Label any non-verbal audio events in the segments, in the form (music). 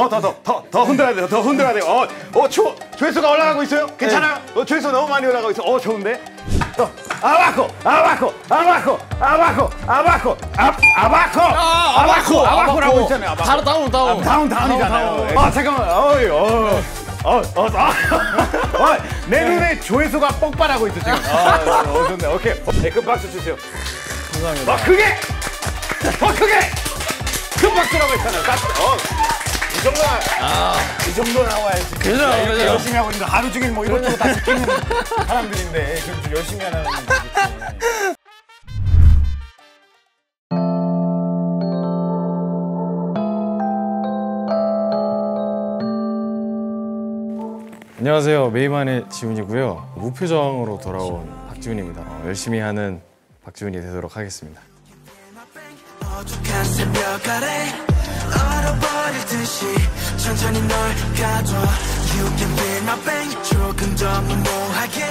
더 더 더 더 더 흔들어야 돼요. 더 흔들어야 돼요. 어, 어 조, 조회수가 올라가고 있어요. 괜찮아요? 어, 조회수 너무 많이 올라가고 있어. 어, 좋은데? 또 아바코, 아바코, 아바코, 아바코, 아바코, 아, 아바코, 아, 아바코, 아바코라고 아바코. 있잖아요. abajo. down, down, down. down down이잖아요. 아 잠깐만. 어이, 어. 어, 어, 어, (laughs) 어, 내 눈에 조회수가 폭발하고 있어 지금. 아, 어, 어, 좋네. 오케이. 네, 큰 박수 주세요. 감사합니다. 더 크게! 더 크게! 큰 박수라고 했잖아요. 딱, 어. 이 정도, 이 정도 나와야지. 그죠, 이렇게 그죠. 열심히 하고 있는데 하루 종일 뭐 이것저것 다 시키는 사람들인데 그럼 좀 열심히 하는. 안녕하세요. 메이만의 지훈이고요. 무표정으로 돌아온 박지훈입니다. 어, 열심히 하는 박지훈이 되도록 하겠습니다. 얼어버릴 듯이 천천히 널 가둬. You can be my baby 조금 더 무모하게.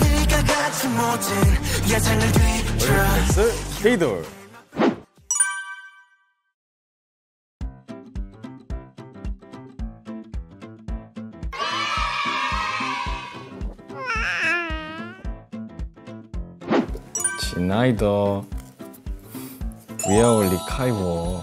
네가 가진 모든 예상을 뒤져. 헤이돌 지나이더. 위아올리 카이보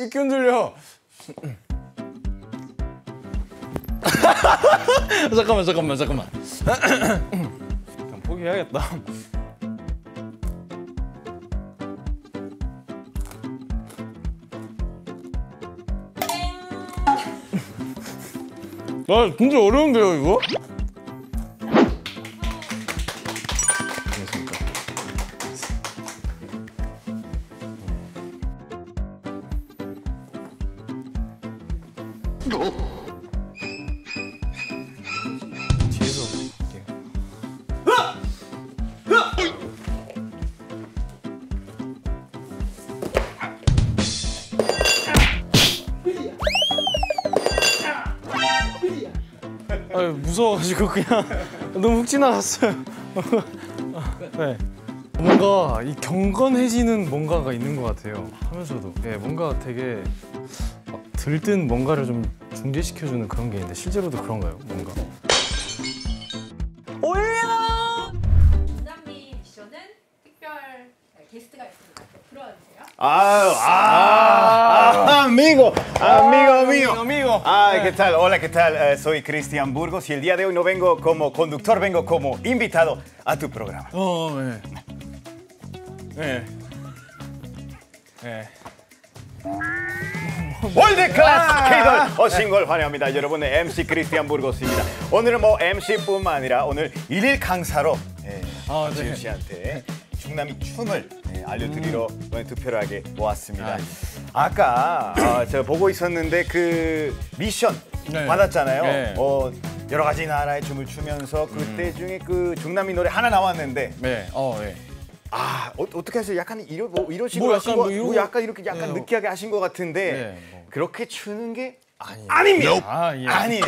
이렇게 흔들려? (laughs) 잠깐만 잠깐만 잠깐만. 포기해야겠다. (laughs) 아 진짜 어려운데요 이거? 무서워가지고 그냥 너무 훅 지나갔어요. 네. 뭔가 이 경건해지는 뭔가가 있는 것 같아요. 하면서도 예, 뭔가 되게 막 들뜬 뭔가를 좀 중재시켜주는 그런 게 있는데 실제로도 그런가요? 뭔가? 김남미 미션은 특별 게스트가 있습니다. 들어와주세요. Ah, ah, amigo, amigo mío. amigo. Ah, ¿qué tal? Hola, ¿qué tal? Eh, soy Cristian Burgos y el día de hoy no vengo como conductor, vengo como invitado a tu programa. 어, 네. 네. 네. 월드 클래스 케이돌 오신 걸 환영합니다. 여러분의 MC 크리스티안 부르고스입니다. 오늘은 뭐 MC뿐만 아니라 오늘 일일 강사로 예, 아, 박지윤 네. 씨한테 중남이 춤을 예, 알려드리러 오늘 특별하게 모았습니다. 아, 예. 아까 아, 제가 보고 있었는데 그 미션 네. 받았잖아요. 네. 어, 여러 가지 나라의 춤을 추면서 그때 중에 그 중남이 노래 하나 나왔는데 네. 어, 네. 아 어, 떻게 하세요? 약간 이러 뭐 이런 식으로 뭐 하신 약간 거, 뭐 이러고- 뭐 약간 이렇게 약간 네, 뭐. 느끼하게 하신 것 같은데 네, 뭐. 그렇게 추는 게 아니. 아닙니다. 아, 예. 아니에요.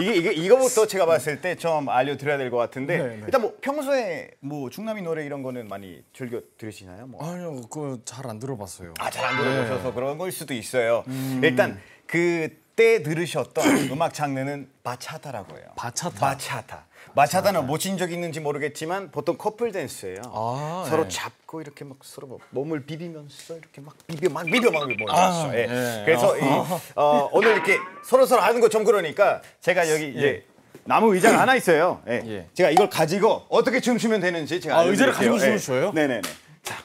이게 이게 이거부터 제가 봤을 때 좀 알려드려야 될 것 같은데 네, 네. 일단 뭐 평소에 뭐 중남이 노래 이런 거는 많이 즐겨 들으시나요? 뭐. 아니요, 그거 잘 안 들어봤어요. 아 잘 안 들어보셔서 네. 그런 걸 수도 있어요. 일단 그때 들으셨던 음악 장르는 바차타라고 해요. 바차타. 바차타. 바차타는 모친 적 있는지 모르겠지만 보통 커플 댄스예요. 아, 서로 네. 잡고 이렇게 막 서로 막 몸을 비비면서 이렇게 막 비벼 막 비벼 막 비벼. 아, 예. 네. 그래서 이, (laughs) 어, 오늘 이렇게 서로 서로 하는 거 좀 그러니까 제가 여기 이제 나무 의자가 하나 있어요. 예. 예. 제가 이걸 가지고 어떻게 춤추면 되는지 제가 아, 의자를. 가지고 예. 춤을 춰요? 네 네 네. 자,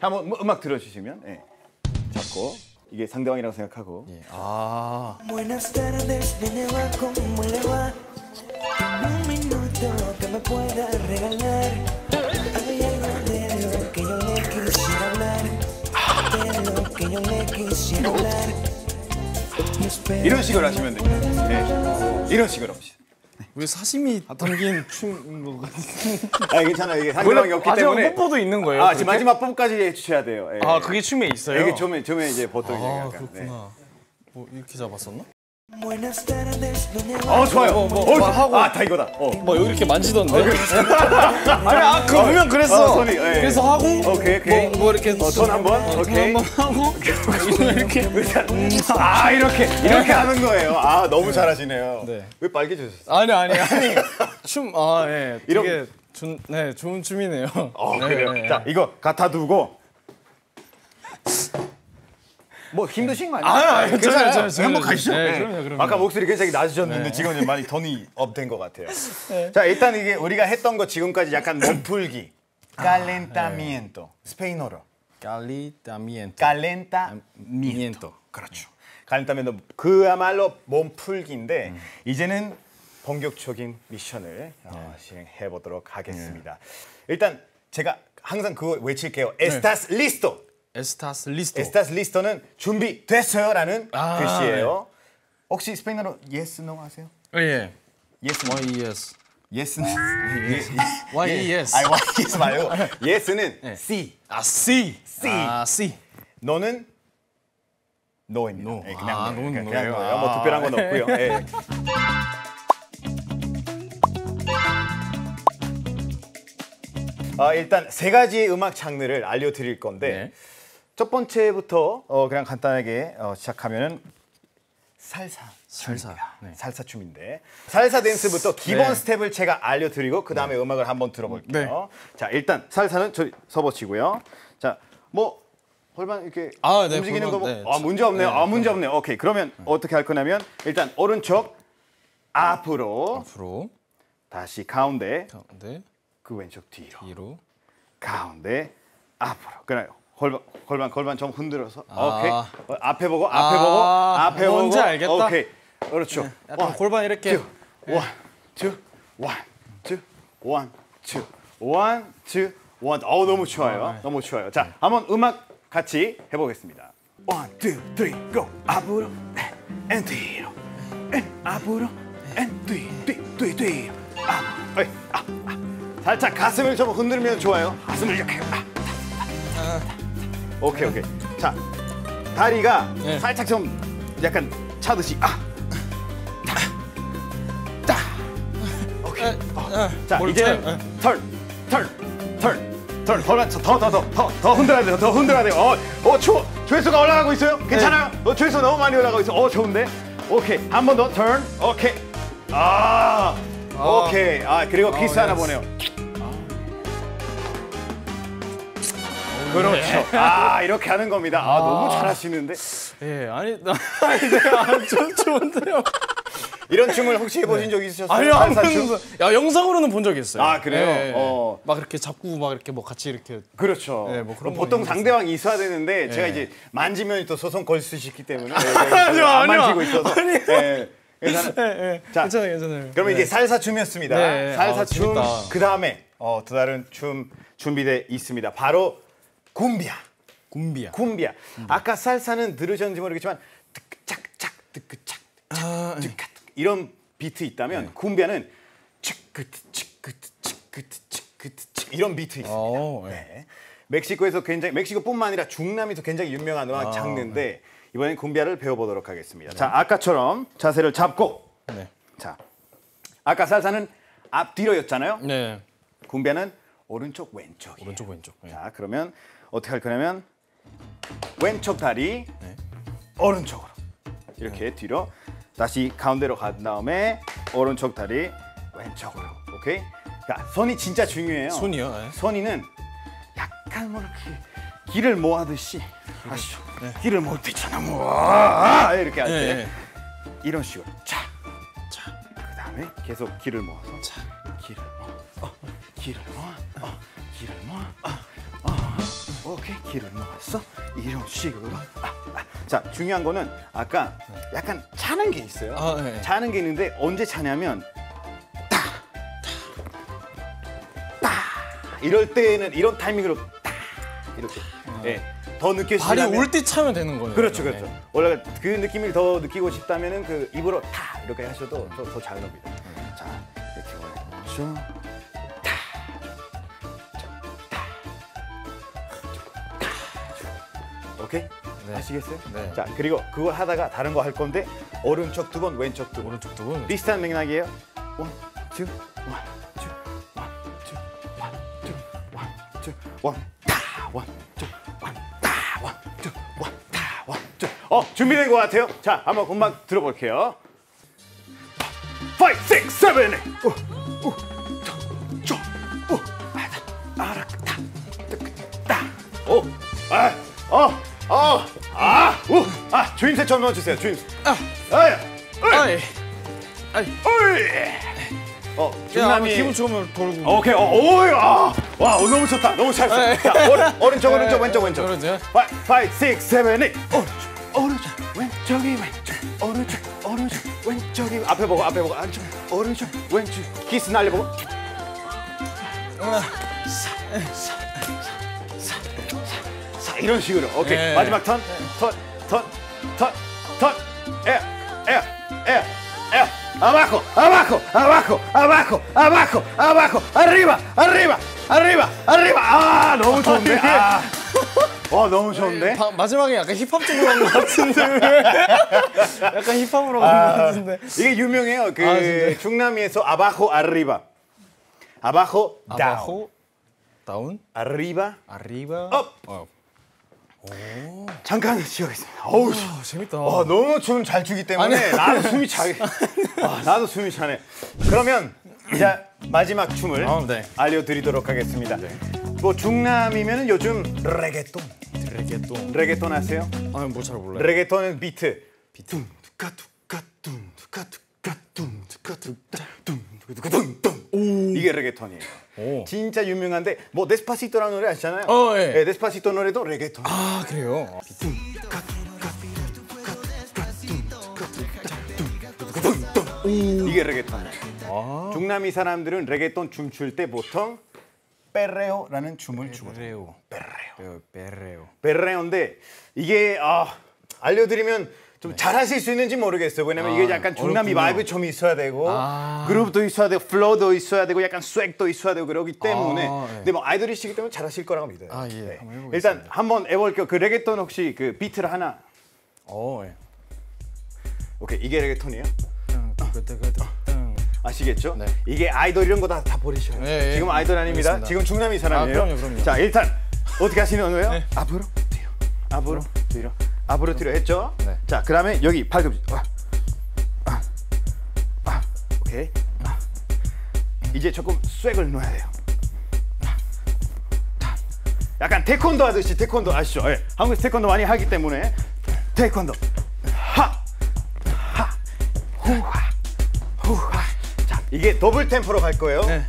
한번 뭐 음악 들어주시면 예. 잡고 이게 상대방이라고 생각하고 예. 아. Pueda regalar Hay algo de lo que yo le quisiera que yo le quisiera hablar. 이런 식으로 하시면 됩니다. 네. 이런 식으로 합시다. 왜 사심이 담긴 춤인 것 같아. 아 괜찮아요. 이게 상대방이 없기 마지막 때문에. 뽀뽀도 있는 거예요? 아 지금 그렇게? 마지막 뽀까지 해주셔야 돼요. 예. 아 그게 춤에 있어요? 이게 처음에 처음에 이제 보통 이제 아 약간. 그렇구나. 네. 뭐 이렇게 잡았었나? 어 좋아요. 뭐, 뭐, 어, 뭐 하고. 아다 이거다. 어. 뭐 이렇게 만지던데? (laughs) 아니 아 그거 보면 그랬어. 어, 손이, 예. 그래서 하고 오케이, 오케이. 뭐, 뭐 이렇게 어, 손한 번, 어, 오케이. 손 한번 하고 (laughs) 이렇게 아 이렇게 이렇게 하는 거예요. 아 너무 잘하시네요. 네. 왜 빨개지셨어요? 아니 아니 아니 (laughs) 춤아 예. 이런- 네 좋은 춤이네요. 어 네, 그래요. 네. 자 이거 갖다 두고. 뭐 힘드신 거 아니에요? 아, 아니, 괜찮아요. 전혀, 한번. 가시죠. 네, 그럼요, 그럼요. 아까 목소리 굉장히 낮으셨는데 네. 지금 은 많이 톤이 업된 것 같아요. (laughs) 자 일단 이게 우리가 했던 거 지금까지 약간 몸풀기. calentamiento. 스페인어로. calentamiento. calentamiento. 그렇죠. calentamiento 그야말로 몸풀기인데 이제는 본격적인 미션을 어, 시행해 보도록 하겠습니다. 일단 제가 항상 그거 외칠게요. Estás listo. Estás listo. Estás listo는 준비됐어요라는 아, 글씨예요. 혹시 스페인어로 yes, no 아세요? 어, 예. yes, no. Why yes. yes는 Why yes. 아니 why yes 말고 (laughs) yes는 C, 아 C. C. 아 C. no는 no입니다. No. 예, 그냥 아, no, 그냥, 그냥 no예요. no예요. 뭐 아. 특별한 건 없고요. 예. 아, 일단 세 가지의 음악 장르를 알려드릴 건데 네. 첫 번째부터 어, 그냥 간단하게 어, 시작하면은 살사. 살사. 네. 살사 춤인데 살사 댄스부터 기본 네. 스텝을 제가 알려드리고 그 다음에 음악을 한번 들어볼게요. 자 일단 살사는 저리 서보시고요. 자뭐 골반 이렇게 아, 네, 움직이는 거 뭐, 네. 아 문제 없네요. 네, 아 문제 없네요. 오케이 그러면 어떻게 할 거냐면 일단 오른쪽 앞으로 앞으로 다시 가운데 가운데 그 왼쪽 뒤로 뒤로. 가운데 앞으로 그래요. 골반 골반 골반 좀 흔들어서 아. 오케이 어, 앞에 보고 앞에 아, 보고 앞에 뭔지 보고 알겠다. 오케이 그렇죠. 약간 원, 골반 이렇게. two, one, two, one, two, one, two, one, two, one. 어우 너무 좋아요. 아, 네. 너무 좋아요. 자, 한번 음악 같이 해보겠습니다. One, two, three, go. 앞으로, and 뒤로, and 앞으로, and 뒤, 뒤, 뒤, 뒤로. 아, 아, 아. 살짝 가슴을 좀 흔들면 좋아요. 가슴을 이렇게. 아, 아, 아. 오케이, 오케이. 자, 다리가 네. 살짝 좀 약간 차듯이. 아. 자뭘 이제 쳐요? 턴, 턴, 턴, 턴. 골반 더더 더 더 흔들어야 돼요. 더 흔들어야 돼요. 어, 어, 조, 조회수가 올라가고 있어요. 괜찮아요? 어, 조회수 너무 많이 올라가고 있어. 어, 좋은데. 오케이, 한 번 더 턴. 오케이. 아, 오케이. 아 그리고 키스 하나 yes. 보내요. 그렇죠. 아 이렇게 하는 겁니다. 아, 너무 잘하시는데 예, 아니 나 (laughs) 아니 내가 좀 좋은데요. 이런 춤을 혹시 해보신 적 있으셨어요? 아니요, 안 살사 춤? 야, 영상으로는 본 적이 있어요. 아, 그래요? 예, 예. 어. 막 이렇게 잡고 막 이렇게 뭐 같이 이렇게 그렇죠. 네, 뭐 그런 보통 거 상대방이 있어야 되는데 제가 예. 이제 만지면 또 소송 걸 수 있기 때문에 (laughs) 아니요, 안 아니요. 만지고 있어서. 예. 괜찮아요. (laughs) 예, 예. 자, 괜찮아요, 괜찮아요. 그러면 네. 이제 살사 춤이었습니다. 네, 살사 아, 춤. 재밌다. 그 다음에 어, 또 다른 춤 준비돼 있습니다. 바로 cumbia. cumbia. cumbia. 아까 살사는 들으셨는지 모르겠지만 뜨끄짝짝 뜨끄짝 아, 네. 뜨끄짝 이런 비트 있다면 cumbia는 치크트 치크트 치크트 치크트 치 이런 비트 있습니다. 어, 예. 네. 멕시코에서 굉장히 멕시코뿐만 아니라 중남미에서 굉장히 유명한 음악 장르인데 이번엔 cumbia를 배워보도록 하겠습니다. 자 아까처럼 자세를 잡고 네. 자 아까 살사는 앞뒤로였잖아요. 네. 굼비아는 오른쪽 왼쪽. 오른쪽 왼쪽. 예. 자 그러면 어떻게 할 거냐면 왼쪽 다리 네. 오른쪽으로 이렇게 뒤로 다시 가운데로 간 다음에 오른쪽 다리 왼쪽으로 오케이. 자 손이 진짜 중요해요. 손이요. 예. 선이는 약간 뭐 이렇게 길을 모아듯이 아시죠? 길을 모을 때 있잖아 뭐 아, 이렇게 할때 예, 예. 이런 식으로 자, 자, 그 다음에 계속 길을 모아서 자, 길을 모아, 어, 길을 모아, 어, 길을 모아, 어, 어, 오케이 길을 모았어 이런 식으로. 아, 아. 자 중요한 거는 아까 약간 차는 게 있어요. 아, 네. 차는 게 있는데 언제 차냐면 이럴 때는 이런 타이밍으로 딱 이렇게 예, 더 발이 느껴지시면 올때 차면 되는 거예요. 그렇죠, 네. 그렇죠. 원래 그 느낌을 더 느끼고 싶다면은 그 입으로 타 이렇게 하셔도 더잘 나옵니다. 자, 이렇게 올려. 타, 오케이? 네. 아시겠어요? 네. 자, 그리고 그걸 하다가 다른 거 할 건데 오른쪽 두 번, 왼쪽 두 번. 오른쪽 두 번. 비슷한 맥락이에요. one, two, one, two, one, two, one, two, one, two, one, 타, one, two, one, 타, one, two, one, 타, one, two. 어, 준비된 것 같아요. 자, 한번 음악 들어볼게요. 5, 6, 7, 8. 우, 우, 추임새 좀 넣어주세요. 추임새. 아, 아야, 어이. 아이. 아이. 어이. 어, 야, 중남이 기분 좋으면 돌고. 오케이, 어, 오이, 아, 와, 어, 너무 좋다, 너무 잘했어. 네. 자, 오른, 오른쪽, 오른쪽, 네, 왼쪽, 왼쪽. 그러죠. 5, 6, 7, 8. 오른쪽, 오른쪽, 왼쪽이 왼쪽, 오른쪽, 오른쪽, 왼쪽이 앞에 보고, 앞에 보고, 안쪽, 오른쪽, 왼쪽. 키스 날려보고. 사, 이런 식으로. 오케이, 네. 마지막 턴, 턴, 턴, 턴, Abajo, abajo, abajo, abajo, abajo, abajo, arriba, arriba, arriba, arriba. 아, 너무 좋은데. 아. 와, 너무 좋은데. 바- 마지막에 약간 힙합 쪽으로 간 것 같은데. 약간 힙합으로 간것 같은데. 이게 유명해요. 그 아? 중남미에서 abajo, arriba. abajo, down. 아바호, down, arriba, arriba, up. up. 잠깐 쉬어가겠습니다. 어우, 아, 재밌다. 와, 너무 춤 잘 추기 때문에 아니. 나도 숨이 차게. 와, (laughs) 나도 숨이 차네. 그러면 이제 마지막 춤을 아, 네. 알려드리도록 하겠습니다. 뭐 중남미면 요즘 reggaetón, reggaetón. reggaetón 아세요? 아, 뭐잘 몰라요. reggaetón은 비트. tuka tuka tum tuka tuka tum tum. 이게 reggaetón이에요. 오. 진짜 유명한데 뭐 Despacito라는 노래 아시잖아요. 어, 예. 네, Despacito 노래도 reggaetón. 아, 그래요. 이게 reggaetón이에요. 아. 중남미 사람들은 reggaetón 춤출 때 보통 perreo라는 춤을 추거든요. perreo. perreo. perreo. perreo인데 이게 아, 알려드리면 좀 잘하실 수 있는지 모르겠어요. 왜냐면 이게 약간 중남미 네. vibe 좀 있어야 되고 아. groove도 있어야 되고 flow도 있어야 되고 약간 swag도 있어야 되고 그러기 때문에 아, 네. 근데 뭐 아이돌이시기 때문에 잘하실 거라고 믿어요. 아, 예. 네. 한번. 일단 한번 해볼게요. 그 레게톤 혹시 그 비트를 하나 어, 예. 오케이 이게 레게톤이에요. 땅, 그때 그때 땅. 아시겠죠? 네. 이게 아이돌 이런 거 다 다 버리셔요. 네, 예. 지금 아이돌 아닙니다. 알겠습니다. 지금 중남미 사람이에요. 아, 그럼요, 그럼요. 자 일단 어떻게 하시는 거예요? 네. 앞으로 뒤로 앞으로 뒤로 앞으로 뒤로 했죠? 네. 자 그 다음에 여기 팔꿈치 아, 아, 아, 오케이 아. 이제 조금 스웩을 넣어야 돼요. 아, 약간 태권도 하듯이 태권도 아시죠? 예. 한국에서 태권도 많이 하기 때문에 태권도 하 하, 후하, 후하. 자, 이게 더블 템포로 갈 거예요. 네.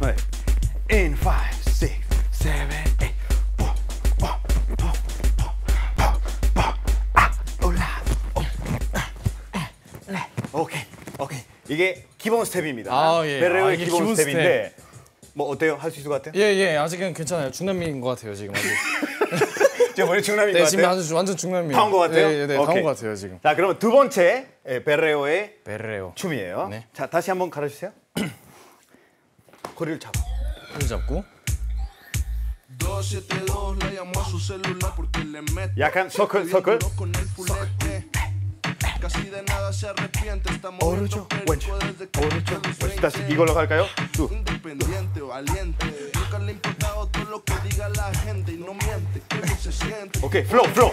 In 5, 6, 7, 이. 이게 기본 스텝입니다. 아, 예. 베레오의 아, 기본, 기본 스텝인데 뭐 어때요? 할 수 있을 것 같아요? 예, 예. 아직은 괜찮아요. 중남미인 것 같아요, 지금 아직. 저 머리 중남인 네, 것 지금 같아요. 아주 완전 중남미. 다온 것 같아요? 네, 네, 네. 오케이. 다온 것 같아요, 지금. 자, 그러면 두 번째 예, 베레오의 베레오. 춤이에요. 네. 자, 다시 한번 (clears throat) 잡아. 손 잡고. 272 la llamó a su celular porque le mete 약간 서클, 서클. fulete. Casi de nada se arrepiente, está 오른쪽, moviendo perico 왼쪽, desde que 오른쪽, cumplió los 왼쪽. 다시 20. 이걸로 갈까요? 쭉. Independiente, valiente, nunca le ha importado todo lo que diga la gente y no miente, que no se siente. 오케이, 플로우, 플로우.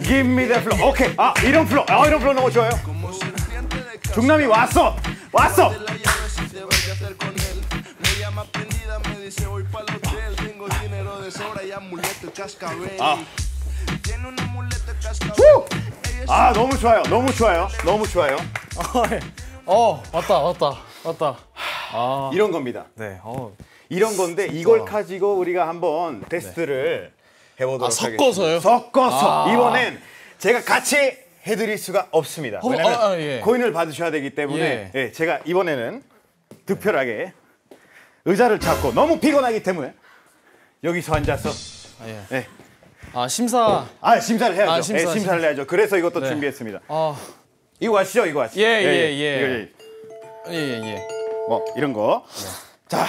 Give me the flow. 오케이. 아, 이런 플로우. 아, 이런 플로우 너무 좋아요. Como serpiente de casa, 중남이 왔어. 왔어. de la llave si te vas a hacer con él. Me llama prendida, me dice voy para el hotel, tengo dinero de sobra y amuleto y cascabel. Ah. Tiene un amuleto y cascabel. Es 아, 너무 좋아요. 너무 좋아요. 너무 좋아요. 어, 예. 어, 왔다, 왔다, 왔다. 아, 이런 겁니다. 네. 어. 이런 건데 이걸 가지고 우리가 한번 테스트를 해보도록 아, 섞어서요? 하겠습니다. 섞어서 아. 이번엔 제가 같이 해드릴 수가 없습니다. 어, 왜냐면 아, 아, 예. 코인을 받으셔야 되기 때문에 예. 예, 제가 이번에는 득별하게 의자를 잡고 너무 피곤하기 때문에 여기서 앉아서 아, 예. 예, 아 심사. 아 심사를 해야죠. 아, 심사, 예, 심사를 해야죠. 그래서 이것도 네. 준비했습니다. 아 이거 아시죠? 이거 아시죠? 예, 예, 예. 이거, 예, 예, 예. 뭐 이런 거. 자,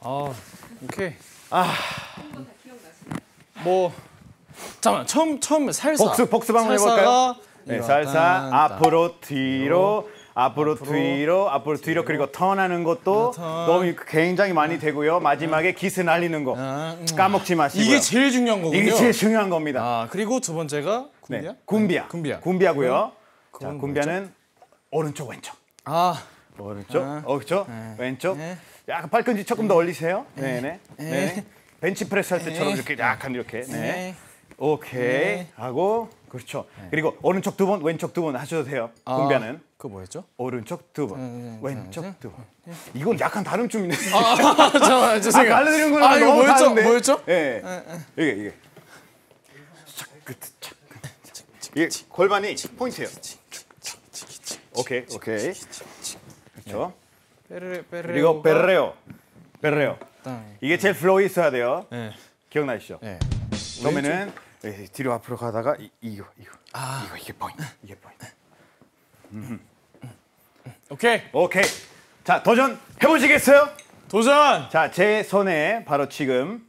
아, 오케이. 아. 뭐 잠깐 처음 처음 살사. 복습, 복습 한번 살사가 해볼까요? 네, 살사. 앞으로 뒤로 앞으로 뒤로 앞으로 뒤로 그리고 턴하는 것도 턴. 너무 굉장히 많이 되고요. 마지막에 키스 날리는 거 아, 음. 까먹지 마시고요. 이게 제일 중요한 거군요. 이게 제일 중요한 겁니다. 아 그리고 두 번째가 cumbia? 네, cumbia. cumbia. cumbia고요. 자, 그건 cumbia는 오른쪽 왼쪽. 아 오른쪽. 아. 어, 그렇죠? 네. 왼쪽. 네. 약간 발꿈치 조금 더 올리세요. 네, 네. 네. 네. 벤치 프레스 할 때처럼 네. 이렇게 약간 이렇게. 네. 네. 오케이. 네. 하고 그렇죠. 그리고 오른쪽 두 번, 왼쪽 두 번 하셔도 돼요. cumbia는 아, 그거 뭐였죠? 오른쪽 두 번, 네, 네, 왼쪽 네, 두 번. 이건 약간 다른 춤이네. 아, (laughs) 저 아, 죄송해요. 알려드리는 거는 아, 이거 너무 뭐였죠? 다른데. 뭐였죠? 예. 이게 이게. 착, 끝, 착, 끝. 이게 골반이 포인트예요. 오케이, 오케이. 그렇죠. 빼르 빼르 그리고 perreo, perreo. 땅. 이게 제일 flow 있어야 돼요. 네. 기억나시죠? 네. 그러면은 예, 뒤로 앞으로 가다가 이, 이거 이거 아. 이거 이게 포인트 이게 포인트. 오케이. 오케이. 자 도전 해보시겠어요? 도전. 자 제 손에 바로 지금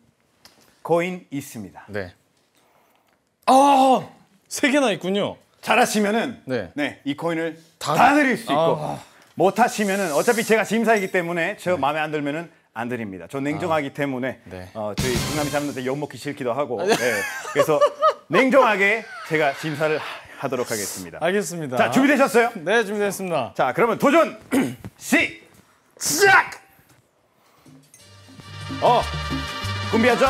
코인 있습니다. 네. 아, 세 개나 있군요. 잘하시면은 네. 네, 이 코인을 다, 다- 드릴 수 있고 아. 못하시면은 어차피 제가 심사이기 때문에 저 마음에 안 들면은 안 드립니다. 저 냉정하기 때문에 네. 어, 저희 중남이 사람들한테 욕 먹기 싫기도 하고 네. 그래서 (laughs) 냉정하게 제가 심사를 하- 하도록 하겠습니다. 알겠습니다. 자 준비되셨어요? 네, 준비됐습니다. 자 그러면 도전 (clears throat) 시작. 어 준비하죠?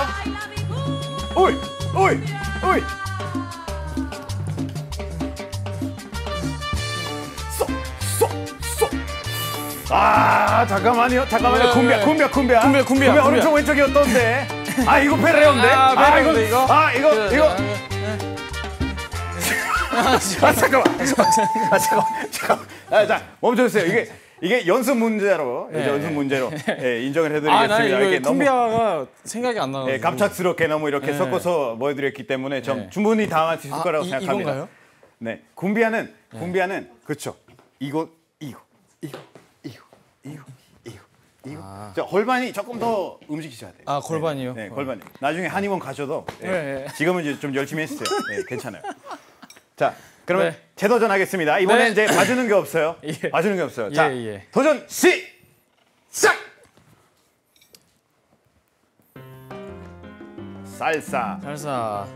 오이 오이 오이. 쏙 쏙 쏙. 아 잠깐만요 잠깐만요 네, 군비야 네. 군비야 군비야 군비야, 군비야, 군비야. 오른쪽 왼쪽이 어떤데? 아 이거 페레온데? 아, 페레온데, 이거? 아 이거 네, 이거 네, 아 잠깐만 아 잠깐만 잠깐만 아, 자 멈춰주세요 이게 이게 연습 문제로 네. 연습 문제로 예, 인정을 아, 해드리겠습니다 나 이게 콤비아가 생각이 안 나가지고. 예, 갑작스럽게 너무 이렇게 네. 섞어서 보여드렸기 때문에 좀 네. 충분히 당할 수 있을 아, 거라고 이- 생각합니다. 이건가요? 네, 군비아는 군비아는 그렇죠. 이거 이거 이거 이거 이거 이거 이거. 자, 골반이 조금 더 움직이셔야 돼요. 아, 골반이요? 네, 네, 골반이. 나중에 한의원 가셔도 예, 네, 네. 지금은 이제 좀 열심히 했어요. 네, 괜찮아요. 자, 그러면 네. 재도전하겠습니다. 이번엔 네. 이제 봐주는 게 없어요. (laughs) 예. 봐주는 게 없어요. 자, 예, 예. 도전 시작. 살사. 살사.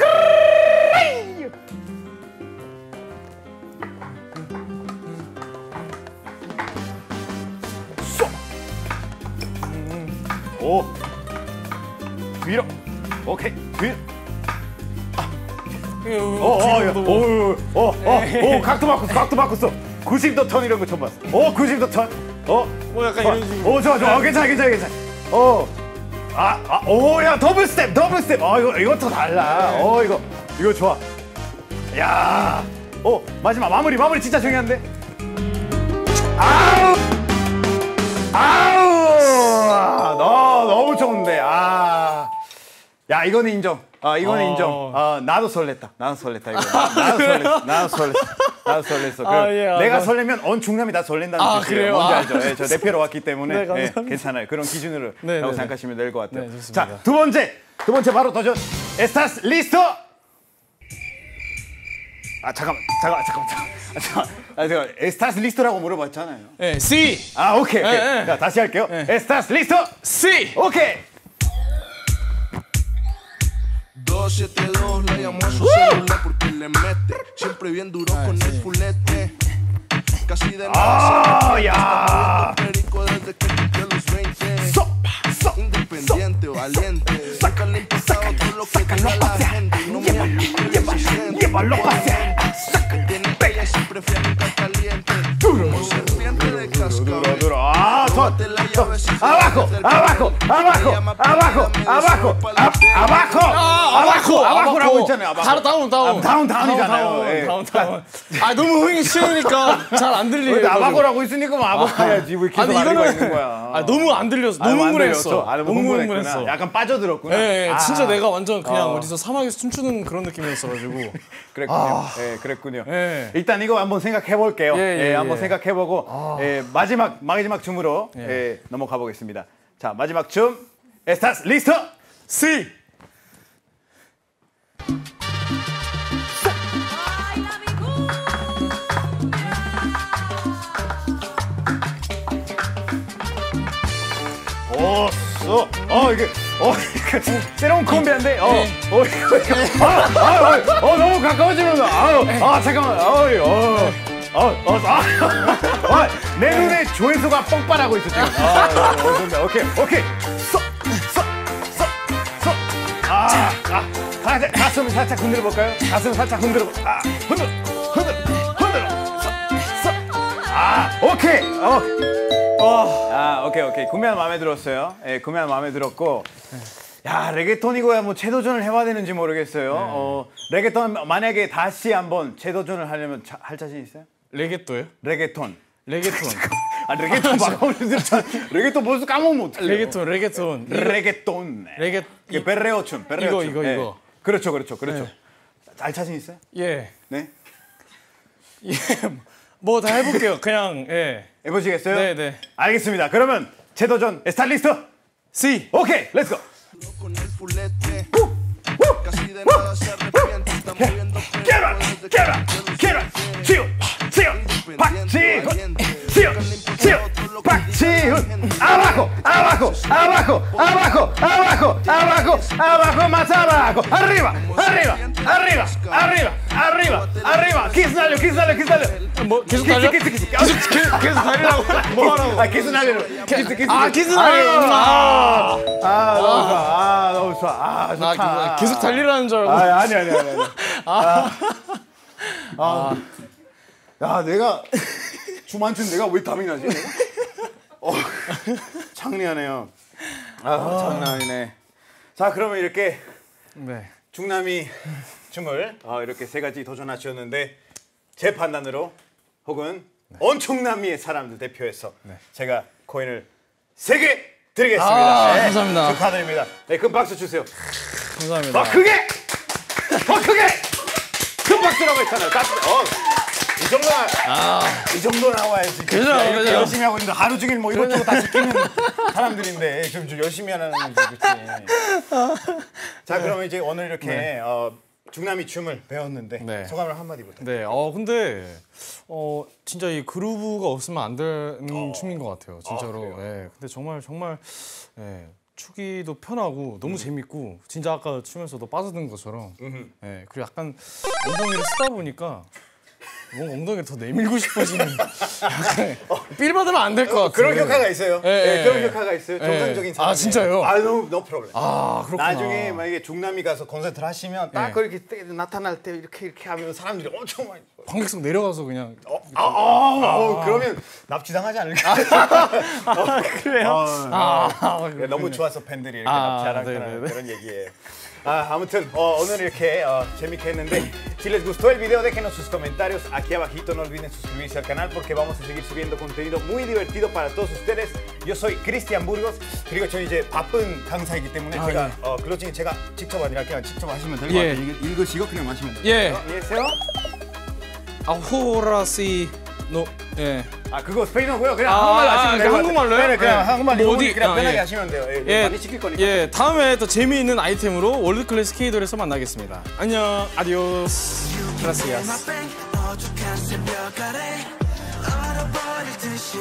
쏙. 오. 위로. 오케이. 위로. 어, 어, 야, 오, 오, 오, 오, 오, 각도 바꿨어, 각도 바꿨어. 90도 턴 이런 거 처음 봤어. 오, 90도 턴. 어, 뭐 약간 이런 식으로. 오, 좋아, 좋아. 어, 괜찮아, 괜찮아, 괜찮아. 어, 아, 아, 오, 야, 더블 스텝, 더블 스텝. 어, 이거, 이것도 달라. 어, 이거, 이거 좋아. 야, 오, 마지막 마무리, 마무리 진짜 중요한데. 아우, 아우, 아, 너 너무 좋은데. 아, 야, 이거는 인정. 아, 이거는 어. 인정. 아, 나도 설렜다. 나도 설렜다. 이거. 나도 (laughs) 설렜어. 나도 설렜어. 나도 설렜어. 그럼 아, 예, 아, 내가 나- 설레면 온 중남이 다 설렌다는 아, 뜻이에요. 그래요? 뭔지 아. 알죠? 예, 저 대표로 왔기 때문에 네, 예. 괜찮아요. 그런 기준으로 네, 라고 네, 생각하시면 될 것 같아요. 네. 자, 두 번째. 두 번째 바로 도전. 에스타스 리스터. 아, 잠깐만. 잠깐만. 잠깐만. 잠깐만. 아, 잠깐만. 아, 제가 에스타스 리스터라고 물어봤잖아요. 네, C. 아, 오케이. 오케이. 네, 네. 자, 다시 할게요. 에스타스 리스터. C. 오케이. 272 le llamó a su celular porque le mete. Siempre bien duro ah, con el culete. Casi de nada. Oh, ya. Yeah. desde que cumplió los 20. Independiente, sopa, valiente. Sácalo impasado todo lo que sácalo la gente. No me lleva, lleva, siempre fría, nunca caliente. Duro. Como serpiente de cascabel. Duro, duro. Ah, abajo, abajo, abajo, abajo, abajo, abajo. abajo 라고 있잖아요. abajo. down, down. down, 아, down이잖아요. 예. down, down. 아, 너무 흥이 쉬우니까 잘 안 들리네. abajo라고 있으니까 뭐 abajo야지. 왜 계속 abajo 있는 거야. 아, 너무 안 들려서 아, 너무 흥분했어. 아, 너무 흥분했어. 약간 빠져들었구나. 네, 진짜 내가 완전 그냥 어. 어디서 사막에서 춤추는 그런 느낌이었어가지고. (laughs) 그랬군요. 예, 그랬군요. 일단 이거 한번 생각해볼게요. 예, 한번 생각해보고 마지막, 마지막 춤으로 넘어가 보겠습니다. 자, 마지막 춤. 에스타스 리스트 3 어, 어 이게 어 이거 새로운 콤비인데. 어, 네. 어 이거 이거. 아, 아, 아, 어 너무 가까워지면서. 아우, 아 잠깐만. 어, 어. 어, 어, 아, 아, 내 눈에 조회수가 뻥빠하고 있어 지금. 아, 어, 어. 오케이, 오케이. 서, 서, 서, 서. 아, 아, 가슴, 가슴 살짝 흔들어 볼까요? 가슴 살짝 흔들어. 볼- 아, 흔들, 흔들, 흔들어. 서, 서. 아, 오케이. 어. 아, 오케이, 오케이. 구매한 마음에 들었어요. 예, 구매한 마음에 들었고. 야, 레게톤이고야 뭐 재도전을 해봐야 되는지 모르겠어요. 어, 레게톤 만약에 다시 한번 재도전을 하려면 자- 할 자신 있어요? 레게토요? 레게톤. 레게톤 (laughs) 아, 레게톤 막아오는 (laughs) 레게톤 벌써 까먹으면 어떡해요? 레게톤 레게톤 레게톤. 레게 이게 perreo 춤, perreo 이거, 춤. 이거, 예. 이거. 그렇죠, 그렇죠, 그렇죠. 네. 잘 자신 있어요? 예. 네. 예. 뭐 다 해볼게요. 그냥 예. 해보시겠어요? 네, 네. 알겠습니다. 그러면 재도전 스타일리스트. C. 오케이, 렛츠고. quiebra, que quiebra, 지훈, 지훈, 박지훈, 지훈, 지훈, 박지훈, abajo, abajo, abajo, abajo, abajo, abajo, abajo, más abajo, arriba, arriba, arriba, arriba, arriba, arriba, 키스 날려, 키스 날려, 키스 날려. 뭐 계속 키스, 키스. 계속 계속, 계속 달리라고? (laughs) 뭐 하라고? 아, 키스 날려. 키스, 키스. 아, 키스 날리는구나. 아, 아, 너무 좋아. 아, 너무 좋아. 아, 좋다. 아, 계속 달리라는 줄 알고. 아, 아니 아니 아니. (laughs) 아. 아. 야, 내가 (laughs) 춤 안 춘 내가 왜 땀이 나지? 어. (laughs) 창피하네요. 아, 장난 아니네. 자, 그러면 이렇게 네. 중남이 춤을 어, 이렇게 세 가지 도전하셨는데 제 판단으로 혹은 엄청남이의 사람들 대표해서 제가 코인을 세 개 드리겠습니다. 아, 감사합니다. 축하드립니다. 네, 큰 박수 주세요. 감사합니다. 더 크게! 더 크게! 큰 박수라고 했잖아요. 딱, 어, 이 정도 나, 이 정도 나와야지. 그죠, 그죠. 열심히 하고 있는데 하루 종일 뭐 이것저것 다 시키는 사람들인데 좀, 좀 열심히 하는 거지. (laughs) 자, 그러면 이제 오늘 이렇게 어, 중남이 춤을 배웠는데 네. 소감을 한마디 부탁. 네, 어 근데 어 진짜 이 그루브가 없으면 안 되는 어. 춤인 것 같아요, 진짜로. 예, 근데 정말 정말 예, 추기도 편하고 너무 재밌고 진짜 아까 추면서도 빠져든 것처럼. 예, 그리고 약간 엉덩이를 쓰다 보니까 뭔가 엉덩이를 더 내밀고 싶어지는. (laughs) 약간 삘 받으면 안 될 것 같아요. 그런 효과가 있어요. 예, 네, 예, 그런 예. 효과가 있어요. 예. 정상적인 아, 사람. 진짜요? 아, no, no problem. 아 그렇구나. 나중에 만약에 중남이 가서 콘서트를 하시면 딱 예. 그렇게 때- 나타날 때 이렇게 이렇게 하면 사람들이 엄청 많이 관객석 내려가서 그냥 어, 아, 아, 어, 그러면 납치당하지 않을까? (laughs) 그래요. 아, 아, 네, 너무 좋아서 팬들이 이렇게 아, 납치하라. 그런, 그런 얘기예요. 아, 아무튼 어, 오늘 이렇게 어, 재밌게 했는데 Si les gustó el video déjenos sus comentarios aquí abajito no olviden suscribirse al canal porque vamos a seguir subiendo contenido muy divertido para todos ustedes Yo soy Cristian Burgos 그리고 저 이제 바쁜 강사이기 때문에 아, 제가 예. 어, 클로징 제가 직접 아니라 그냥 직접 하시면 될 것 예. 같아요 읽- 읽으시고 그냥 하시면 돼요 예. 어, 안녕하세요 아호라시 노 예. 아 그거 스페인어고요 그냥 아, 한국말로 아, 하시면 그 돼요 한국말로요? 네, 그냥 네. 한국말 뭐 어디 그냥 아, 편하게 예. 하시면 돼요 예, 예, 많이 시킬 거니까 예, 다음에 또 재미있는 아이템으로 world class K돌에서 만나겠습니다. 안녕, adiós, gracias. 어둑한 새벽 아래 얼어버릴 듯이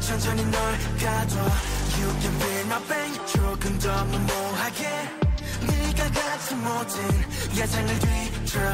천천히 널 가둬 You can feel my pain 조금 더 무모하게 네가 갖지 못한 예상을 뒤틀어